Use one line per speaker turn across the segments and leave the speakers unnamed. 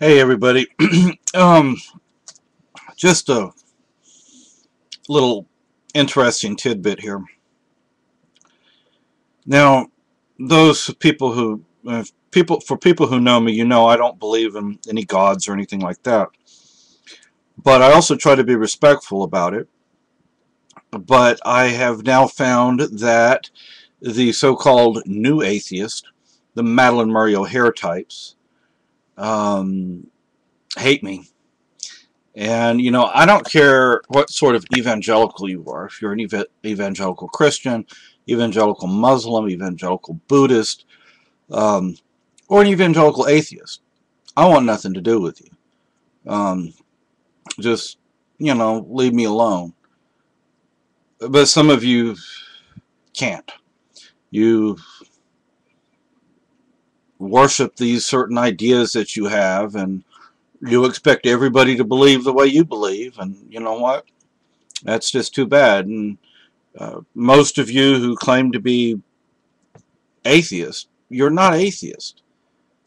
Hey everybody. um, just a little interesting tidbit here. Now, those people who uh, people for people who know me, you know I don't believe in any gods or anything like that. But I also try to be respectful about it. But I have now found that the so-called new atheist, the Madalyn Murray O'Hair types, um, hate me. And, you know, I don't care what sort of evangelical you are. If you're an ev evangelical Christian, evangelical Muslim, evangelical Buddhist, um, or an evangelical atheist. I want nothing to do with you. Um, just, you know, leave me alone. But some of you can't. You worship these certain ideas that you have and you expect everybody to believe the way you believe and you know what? That's just too bad. And uh, most of you who claim to be atheist you're not atheist.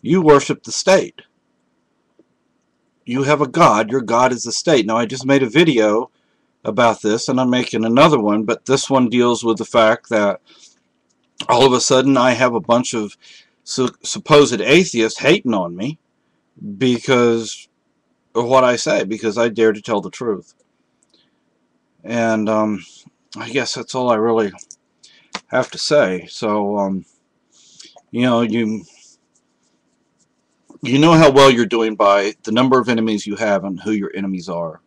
You worship the state. You have a God. Your God is the state. Now I just made a video about this and I'm making another one but this one deals with the fact that all of a sudden I have a bunch of su supposed atheist hating on me because of what I say, because I dare to tell the truth. And um, I guess that's all I really have to say. So, um, you know, you you know how well you're doing by the number of enemies you have and who your enemies are.